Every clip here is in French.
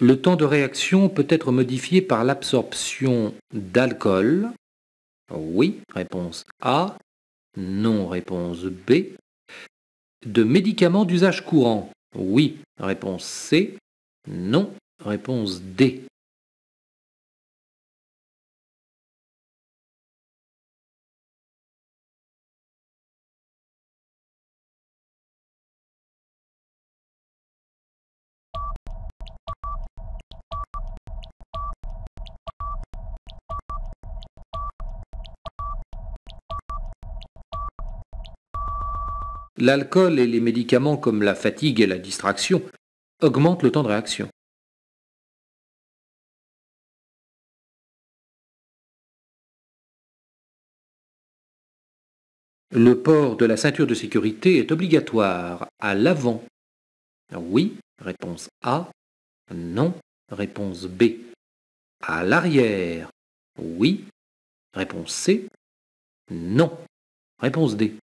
Le temps de réaction peut être modifié par l'absorption d'alcool. Oui, réponse A. Non, réponse B. De médicaments d'usage courant. Oui, réponse C. Non, réponse D. L'alcool et les médicaments comme la fatigue et la distraction augmentent le temps de réaction. Le port de la ceinture de sécurité est obligatoire à l'avant. Oui, réponse A. Non, réponse B. À l'arrière. Oui, réponse C. Non, réponse D.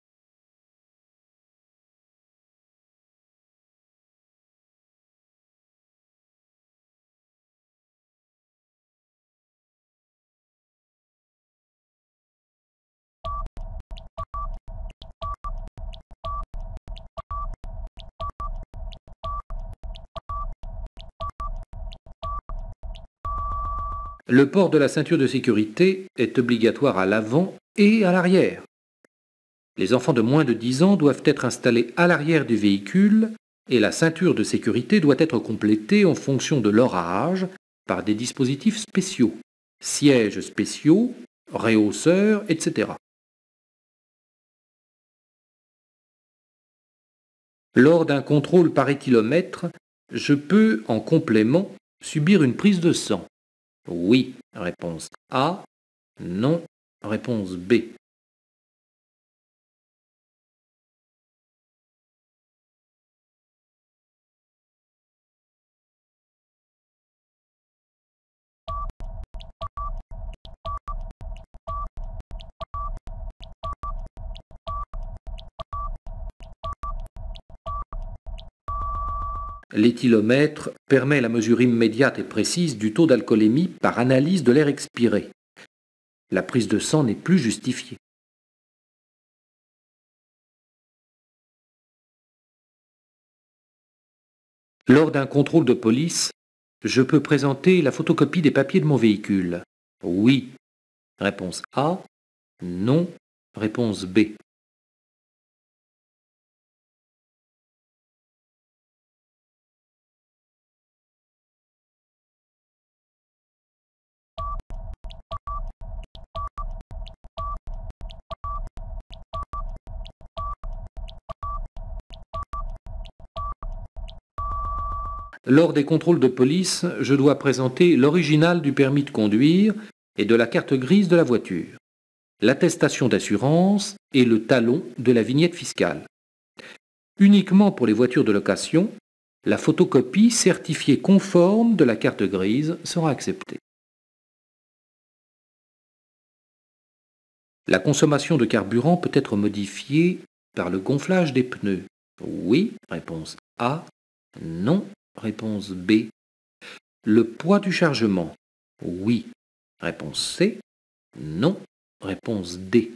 Le port de la ceinture de sécurité est obligatoire à l'avant et à l'arrière. Les enfants de moins de 10 ans doivent être installés à l'arrière du véhicule et la ceinture de sécurité doit être complétée en fonction de leur âge par des dispositifs spéciaux, sièges spéciaux, réhausseurs, etc. Lors d'un contrôle par éthylomètre, je peux, en complément, subir une prise de sang. Oui, réponse A. Non, réponse B. L'éthylomètre permet la mesure immédiate et précise du taux d'alcoolémie par analyse de l'air expiré. La prise de sang n'est plus justifiée. Lors d'un contrôle de police, je peux présenter la photocopie des papiers de mon véhicule. Oui. Réponse A. Non. Réponse B. Lors des contrôles de police, je dois présenter l'original du permis de conduire et de la carte grise de la voiture, l'attestation d'assurance et le talon de la vignette fiscale. Uniquement pour les voitures de location, la photocopie certifiée conforme de la carte grise sera acceptée. La consommation de carburant peut être modifiée par le gonflage des pneus. Oui, réponse A. Non, Réponse B. Le poids du chargement. Oui. Réponse C. Non. Réponse D.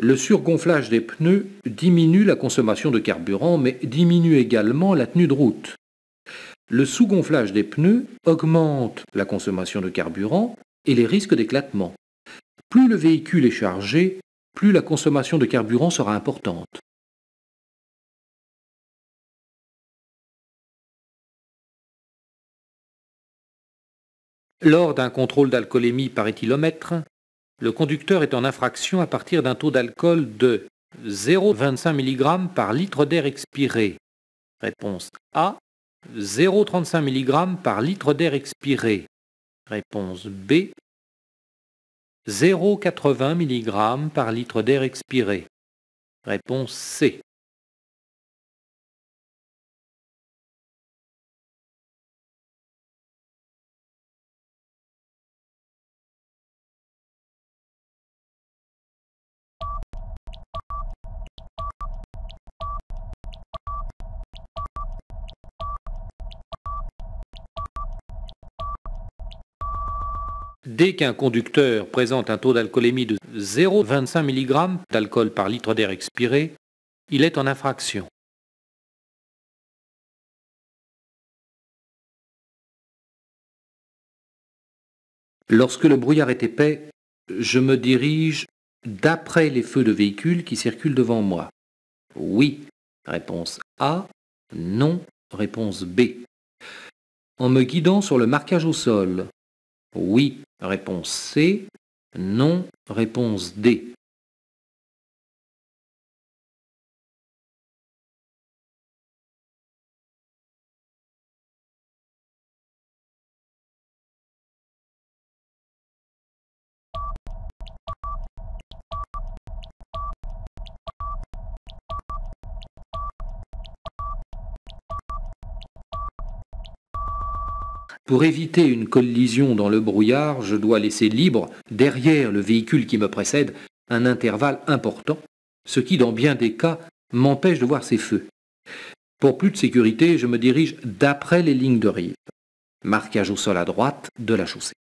Le surgonflage des pneus diminue la consommation de carburant, mais diminue également la tenue de route. Le sous-gonflage des pneus augmente la consommation de carburant et les risques d'éclatement. Plus le véhicule est chargé, plus la consommation de carburant sera importante. Lors d'un contrôle d'alcoolémie par éthylomètre, le conducteur est en infraction à partir d'un taux d'alcool de 0,25 mg par litre d'air expiré. Réponse A. 0,35 mg par litre d'air expiré. Réponse B. 0,80 mg par litre d'air expiré. Réponse C. Dès qu'un conducteur présente un taux d'alcoolémie de 0,25 mg d'alcool par litre d'air expiré, il est en infraction. Lorsque le brouillard est épais, je me dirige d'après les feux de véhicule qui circulent devant moi. Oui, réponse A. Non, réponse B. En me guidant sur le marquage au sol. Oui, Réponse C. Non. Réponse D. Pour éviter une collision dans le brouillard, je dois laisser libre, derrière le véhicule qui me précède, un intervalle important, ce qui, dans bien des cas, m'empêche de voir ces feux. Pour plus de sécurité, je me dirige d'après les lignes de rive. Marquage au sol à droite de la chaussée.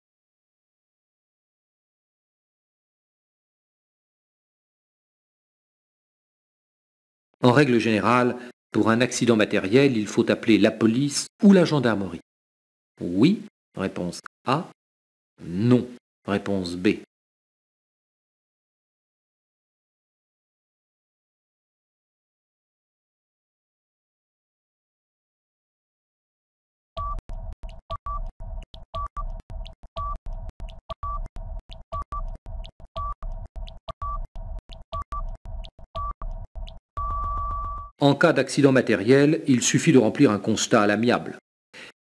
En règle générale, pour un accident matériel, il faut appeler la police ou la gendarmerie. Oui. Réponse A. Non. Réponse B. En cas d'accident matériel, il suffit de remplir un constat à l'amiable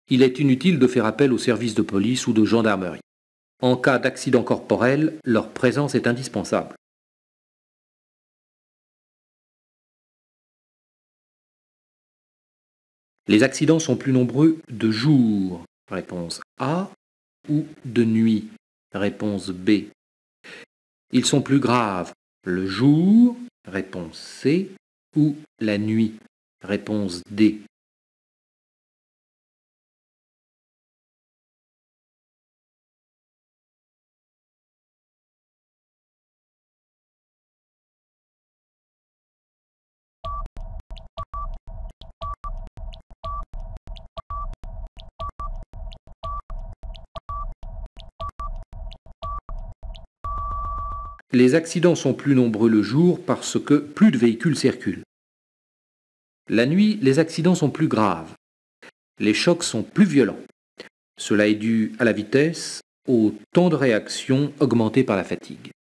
il est inutile de faire appel aux services de police ou de gendarmerie. En cas d'accident corporel, leur présence est indispensable. Les accidents sont plus nombreux de jour, réponse A, ou de nuit, réponse B. Ils sont plus graves le jour, réponse C, ou la nuit, réponse D. Les accidents sont plus nombreux le jour parce que plus de véhicules circulent. La nuit, les accidents sont plus graves. Les chocs sont plus violents. Cela est dû à la vitesse, au temps de réaction augmenté par la fatigue.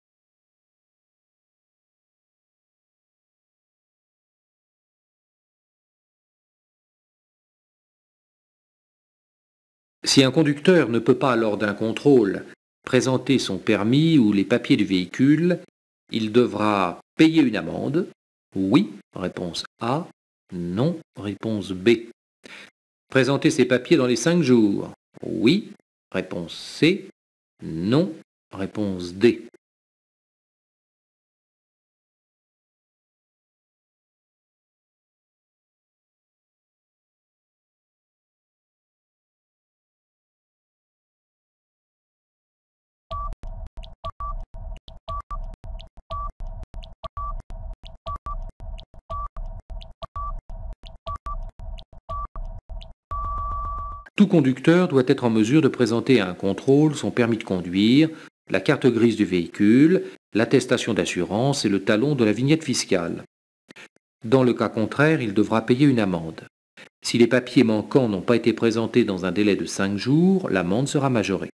Si un conducteur ne peut pas, lors d'un contrôle, présenter son permis ou les papiers du véhicule, il devra payer une amende. Oui, réponse A. Non, réponse B. Présenter ses papiers dans les cinq jours. Oui, réponse C. Non, réponse D. Tout conducteur doit être en mesure de présenter à un contrôle son permis de conduire, la carte grise du véhicule, l'attestation d'assurance et le talon de la vignette fiscale. Dans le cas contraire, il devra payer une amende. Si les papiers manquants n'ont pas été présentés dans un délai de 5 jours, l'amende sera majorée.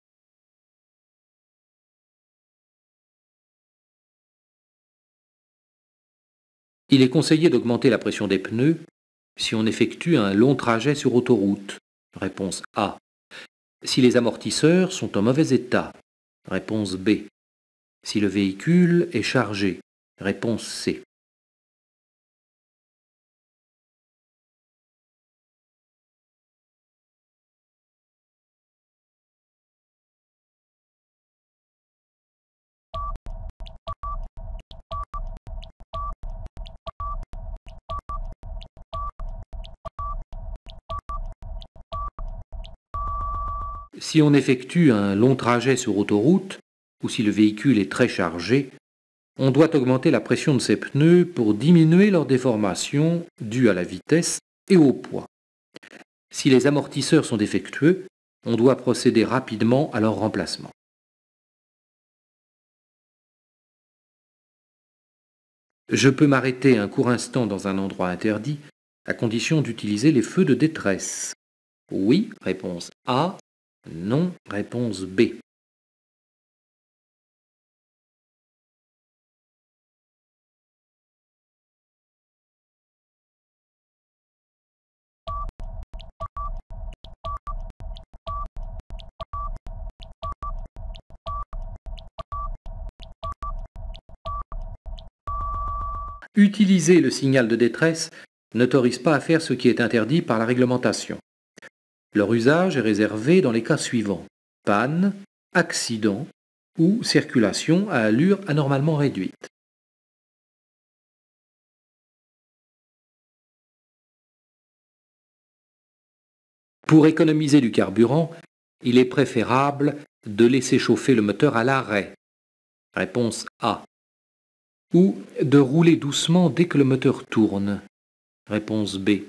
Il est conseillé d'augmenter la pression des pneus si on effectue un long trajet sur autoroute, Réponse A. Si les amortisseurs sont en mauvais état. Réponse B. si le véhicule est chargé. Réponse C. Si on effectue un long trajet sur autoroute, ou si le véhicule est très chargé, on doit augmenter la pression de ses pneus pour diminuer leur déformation due à la vitesse et au poids. Si les amortisseurs sont défectueux, on doit procéder rapidement à leur remplacement. Je peux m'arrêter un court instant dans un endroit interdit à condition d'utiliser les feux de détresse. Oui, réponse A. Non, réponse B. Utiliser le signal de détresse n'autorise pas à faire ce qui est interdit par la réglementation. Leur usage est réservé dans les cas suivants panne, accident ou circulation à allure anormalement réduite. Pour économiser du carburant, il est préférable de laisser chauffer le moteur à l'arrêt. Réponse A ou de rouler doucement dès que le moteur tourne Réponse B.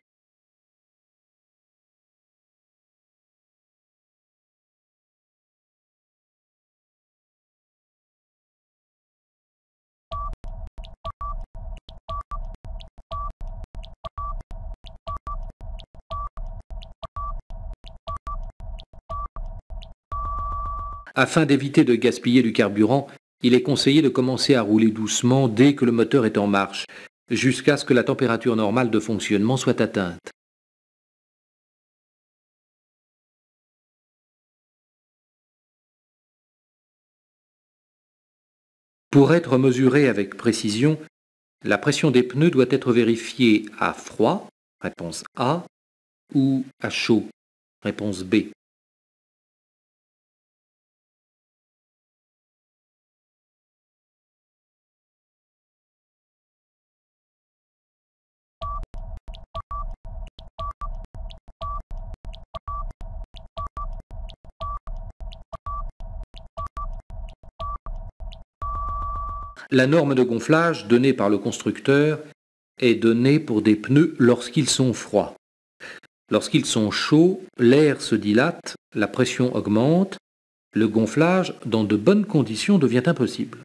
Afin d'éviter de gaspiller du carburant, il est conseillé de commencer à rouler doucement dès que le moteur est en marche, jusqu'à ce que la température normale de fonctionnement soit atteinte. Pour être mesuré avec précision, la pression des pneus doit être vérifiée à froid, réponse A, ou à chaud, réponse B. La norme de gonflage donnée par le constructeur est donnée pour des pneus lorsqu'ils sont froids. Lorsqu'ils sont chauds, l'air se dilate, la pression augmente, le gonflage dans de bonnes conditions devient impossible.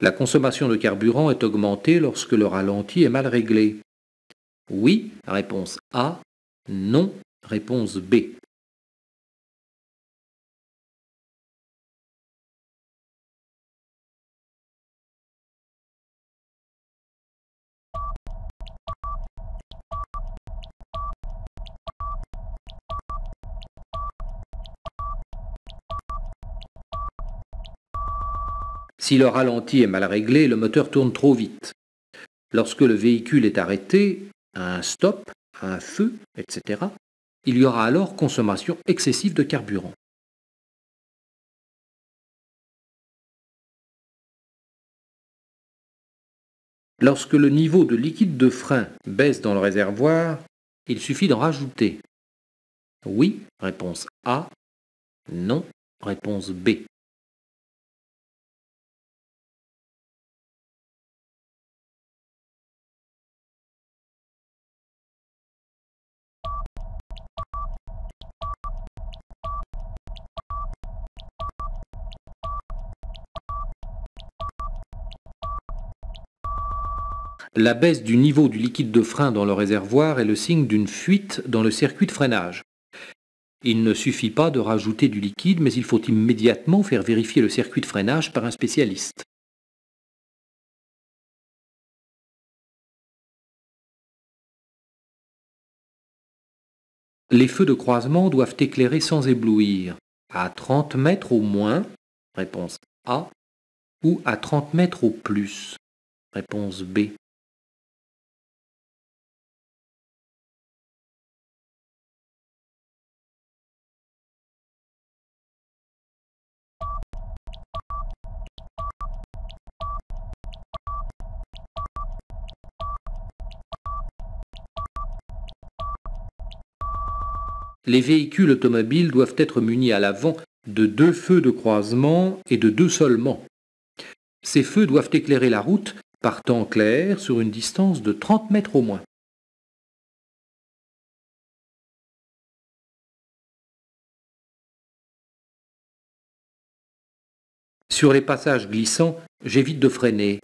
La consommation de carburant est augmentée lorsque le ralenti est mal réglé. Oui, réponse A, non, réponse B. Si le ralenti est mal réglé, le moteur tourne trop vite. Lorsque le véhicule est arrêté, un stop, un feu, etc., il y aura alors consommation excessive de carburant. Lorsque le niveau de liquide de frein baisse dans le réservoir, il suffit d'en rajouter. Oui, réponse A. Non, réponse B. La baisse du niveau du liquide de frein dans le réservoir est le signe d'une fuite dans le circuit de freinage. Il ne suffit pas de rajouter du liquide, mais il faut immédiatement faire vérifier le circuit de freinage par un spécialiste. Les feux de croisement doivent éclairer sans éblouir, à 30 mètres au moins, réponse A, ou à 30 mètres au plus, réponse B. Les véhicules automobiles doivent être munis à l'avant de deux feux de croisement et de deux seulement. Ces feux doivent éclairer la route par temps clair sur une distance de 30 mètres au moins. Sur les passages glissants, j'évite de freiner.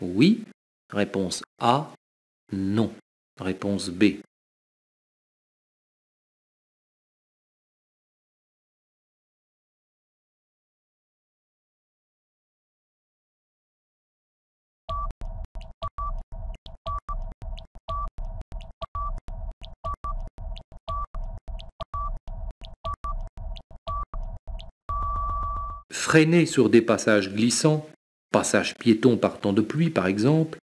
Oui. Réponse A. Non. Réponse B. freiner sur des passages glissants, passages piétons par temps de pluie par exemple,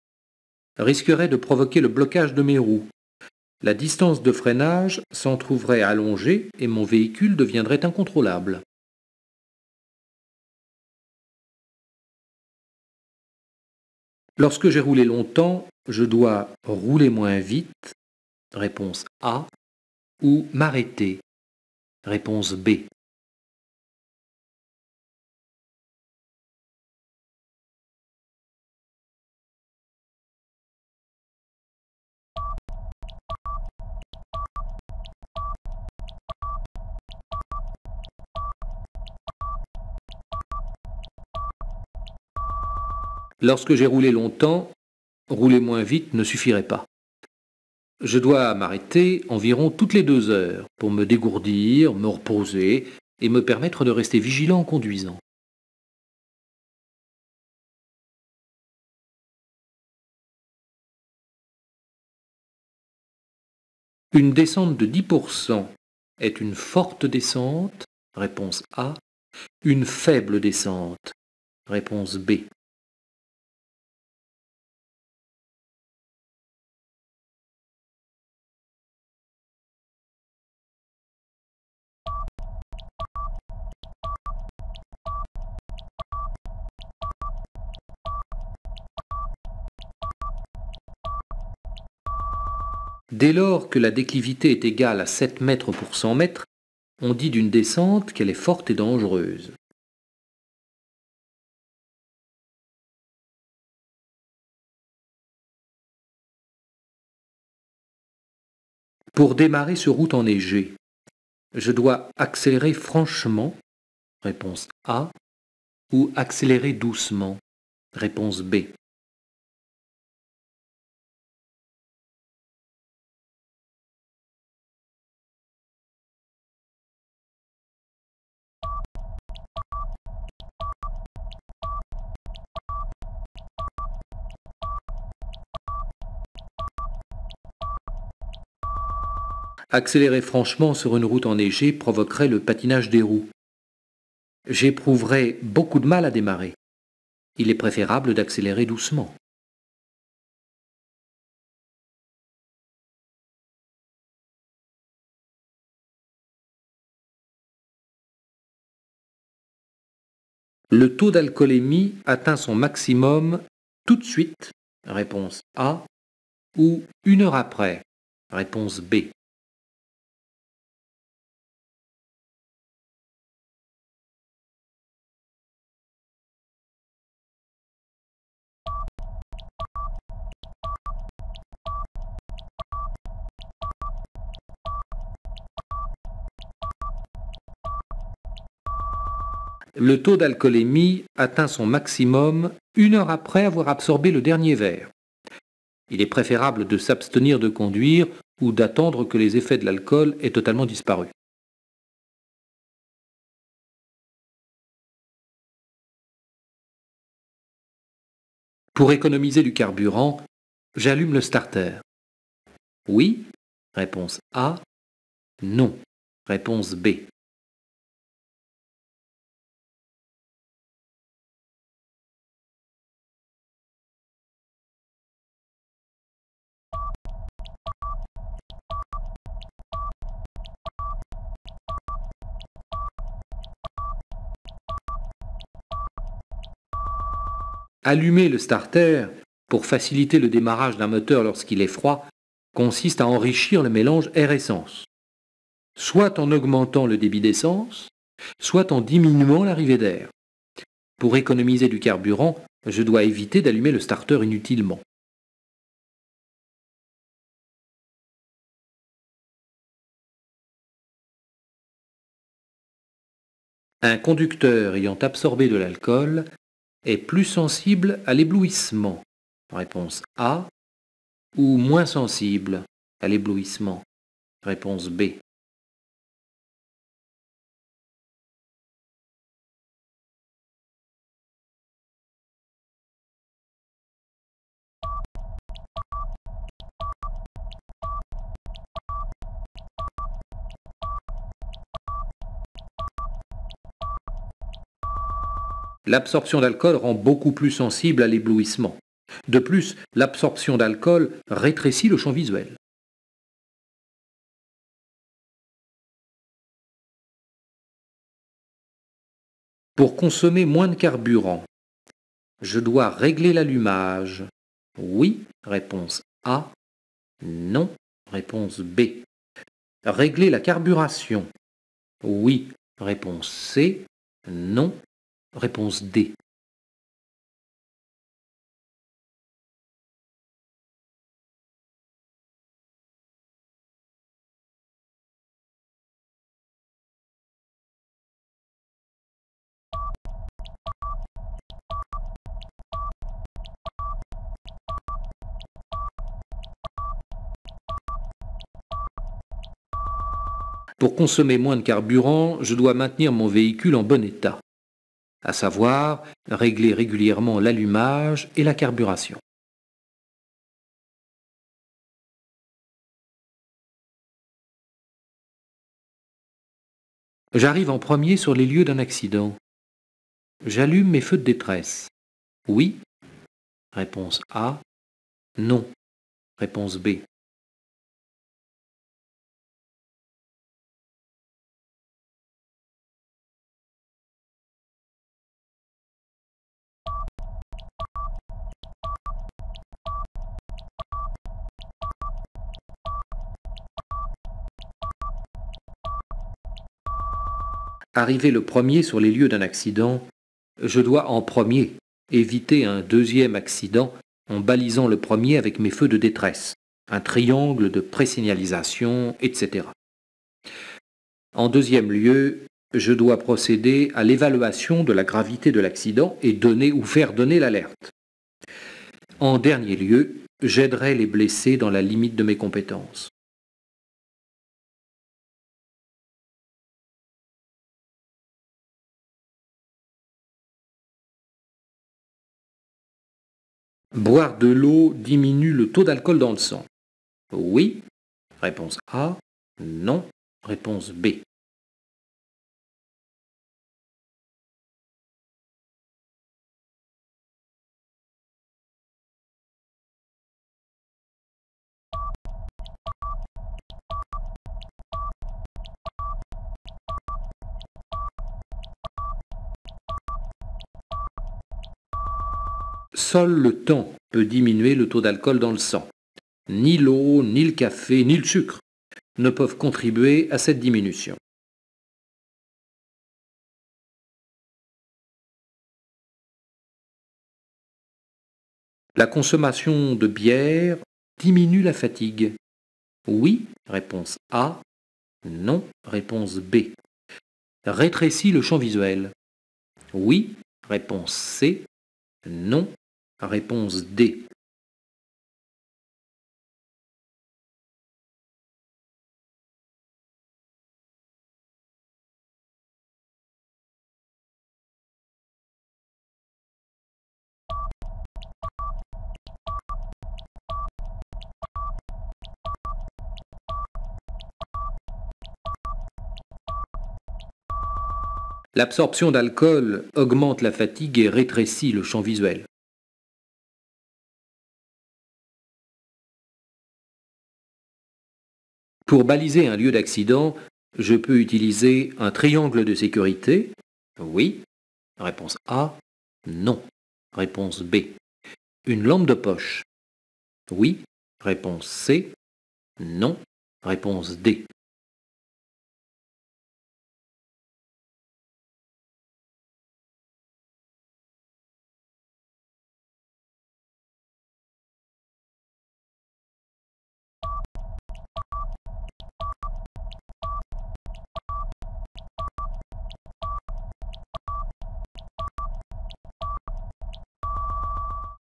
risquerait de provoquer le blocage de mes roues. La distance de freinage s'en trouverait allongée et mon véhicule deviendrait incontrôlable. Lorsque j'ai roulé longtemps, je dois rouler moins vite, réponse A, ou m'arrêter, réponse B. Lorsque j'ai roulé longtemps, rouler moins vite ne suffirait pas. Je dois m'arrêter environ toutes les deux heures pour me dégourdir, me reposer et me permettre de rester vigilant en conduisant. Une descente de 10% est une forte descente, réponse A, une faible descente, réponse B. Dès lors que la déclivité est égale à 7 mètres pour 100 mètres, on dit d'une descente qu'elle est forte et dangereuse. Pour démarrer sur route enneigée, je dois accélérer franchement, réponse A, ou accélérer doucement, réponse B. Accélérer franchement sur une route enneigée provoquerait le patinage des roues. J'éprouverais beaucoup de mal à démarrer. Il est préférable d'accélérer doucement. Le taux d'alcoolémie atteint son maximum tout de suite, réponse A, ou une heure après, réponse B. le taux d'alcoolémie atteint son maximum une heure après avoir absorbé le dernier verre. Il est préférable de s'abstenir de conduire ou d'attendre que les effets de l'alcool aient totalement disparu. Pour économiser du carburant, j'allume le starter. Oui, réponse A. Non. Réponse B. Allumer le starter pour faciliter le démarrage d'un moteur lorsqu'il est froid consiste à enrichir le mélange air-essence, soit en augmentant le débit d'essence, soit en diminuant l'arrivée d'air. Pour économiser du carburant, je dois éviter d'allumer le starter inutilement. Un conducteur ayant absorbé de l'alcool est plus sensible à l'éblouissement Réponse A. Ou moins sensible à l'éblouissement Réponse B. L'absorption d'alcool rend beaucoup plus sensible à l'éblouissement. De plus, l'absorption d'alcool rétrécit le champ visuel. Pour consommer moins de carburant, je dois régler l'allumage. Oui, réponse A. Non, réponse B. Régler la carburation. Oui, réponse C. Non, Réponse D. Pour consommer moins de carburant, je dois maintenir mon véhicule en bon état à savoir régler régulièrement l'allumage et la carburation. J'arrive en premier sur les lieux d'un accident. J'allume mes feux de détresse. Oui. Réponse A. Non. Réponse B. Arrivé le premier sur les lieux d'un accident, je dois en premier éviter un deuxième accident en balisant le premier avec mes feux de détresse, un triangle de présignalisation, etc. En deuxième lieu, je dois procéder à l'évaluation de la gravité de l'accident et donner ou faire donner l'alerte. En dernier lieu, j'aiderai les blessés dans la limite de mes compétences. Boire de l'eau diminue le taux d'alcool dans le sang. Oui. Réponse A. Non. Réponse B. Seul le temps peut diminuer le taux d'alcool dans le sang. Ni l'eau, ni le café, ni le sucre ne peuvent contribuer à cette diminution. La consommation de bière diminue la fatigue. Oui, réponse A. Non, réponse B. Rétrécit le champ visuel. Oui, réponse C. Non, Réponse D. L'absorption d'alcool augmente la fatigue et rétrécit le champ visuel. Pour baliser un lieu d'accident, je peux utiliser un triangle de sécurité. Oui. Réponse A. Non. Réponse B. Une lampe de poche. Oui. Réponse C. Non. Réponse D.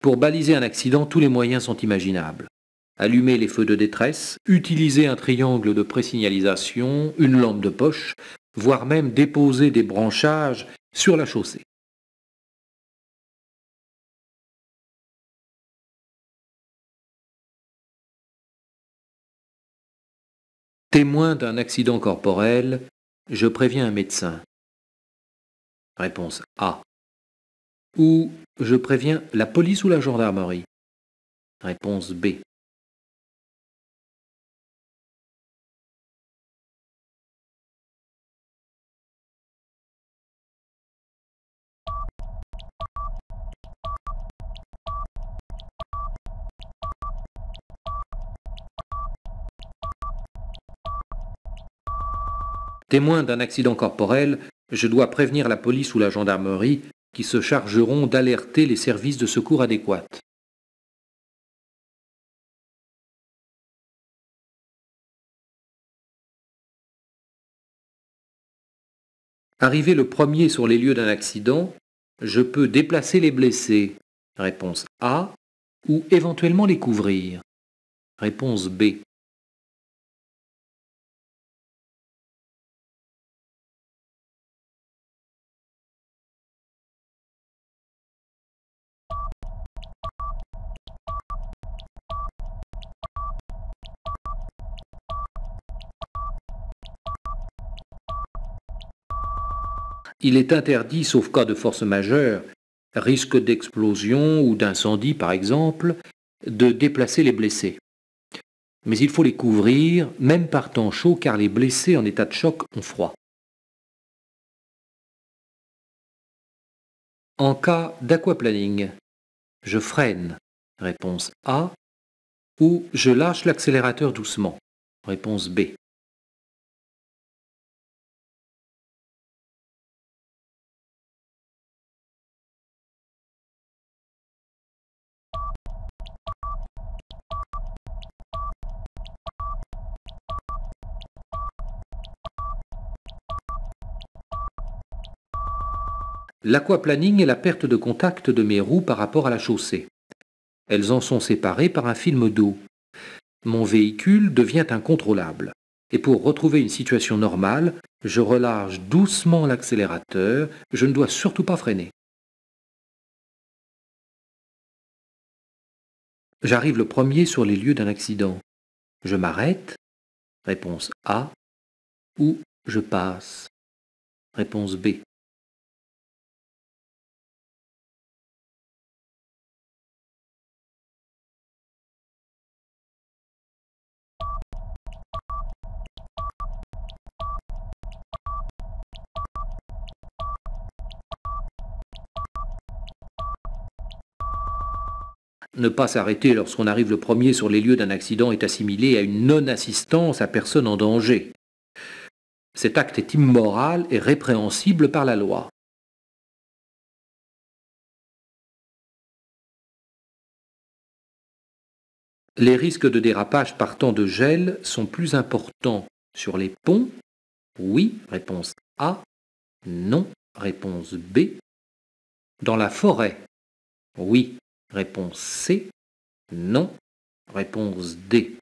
Pour baliser un accident, tous les moyens sont imaginables. Allumer les feux de détresse, utiliser un triangle de présignalisation, une lampe de poche, voire même déposer des branchages sur la chaussée. Témoin d'un accident corporel, je préviens un médecin. Réponse A. Ou je préviens la police ou la gendarmerie? Réponse B. Témoin d'un accident corporel, je dois prévenir la police ou la gendarmerie qui se chargeront d'alerter les services de secours adéquats. Arrivé le premier sur les lieux d'un accident, je peux déplacer les blessés. Réponse A. Ou éventuellement les couvrir. Réponse B. Il est interdit, sauf cas de force majeure, risque d'explosion ou d'incendie par exemple, de déplacer les blessés. Mais il faut les couvrir, même par temps chaud, car les blessés en état de choc ont froid. En cas d'aquaplaning, je freine, réponse A, ou je lâche l'accélérateur doucement, réponse B. L'aquaplaning est la perte de contact de mes roues par rapport à la chaussée. Elles en sont séparées par un film d'eau. Mon véhicule devient incontrôlable. Et pour retrouver une situation normale, je relâche doucement l'accélérateur, je ne dois surtout pas freiner. J'arrive le premier sur les lieux d'un accident. Je m'arrête, réponse A, ou je passe, réponse B. Ne pas s'arrêter lorsqu'on arrive le premier sur les lieux d'un accident est assimilé à une non-assistance à personne en danger. Cet acte est immoral et répréhensible par la loi. Les risques de dérapage partant de gel sont plus importants sur les ponts Oui, réponse A. Non, réponse B. Dans la forêt Oui, Réponse C. Non. Réponse D.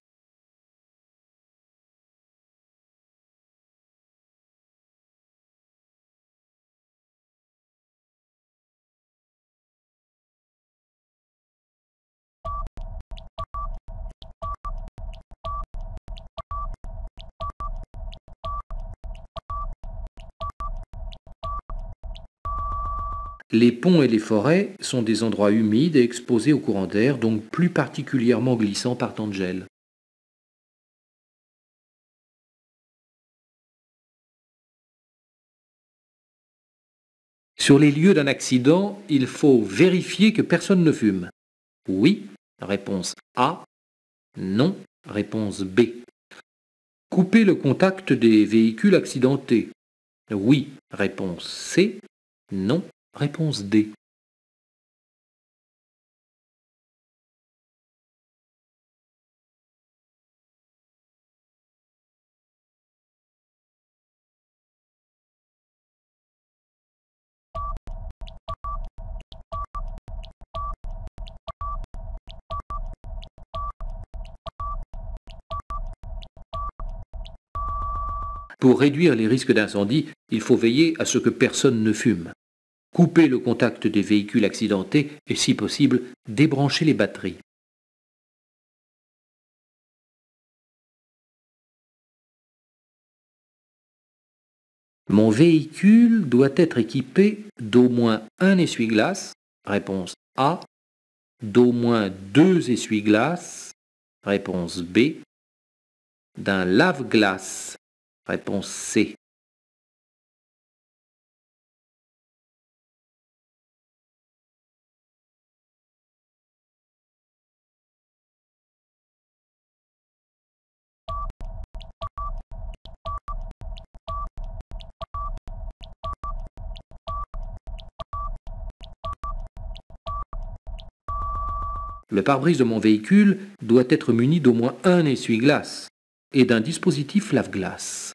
Les ponts et les forêts sont des endroits humides et exposés au courant d'air, donc plus particulièrement glissants par temps de gel. Sur les lieux d'un accident, il faut vérifier que personne ne fume. Oui, réponse A. Non, réponse B. Couper le contact des véhicules accidentés. Oui, réponse C. Non, réponse D. Pour réduire les risques d'incendie, il faut veiller à ce que personne ne fume. Couper le contact des véhicules accidentés et, si possible, débrancher les batteries. Mon véhicule doit être équipé d'au moins un essuie-glace. Réponse A. D'au moins deux essuie-glaces. Réponse B. D'un lave-glace. Réponse C. Le pare-brise de mon véhicule doit être muni d'au moins un essuie-glace et d'un dispositif lave-glace.